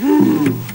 Woo!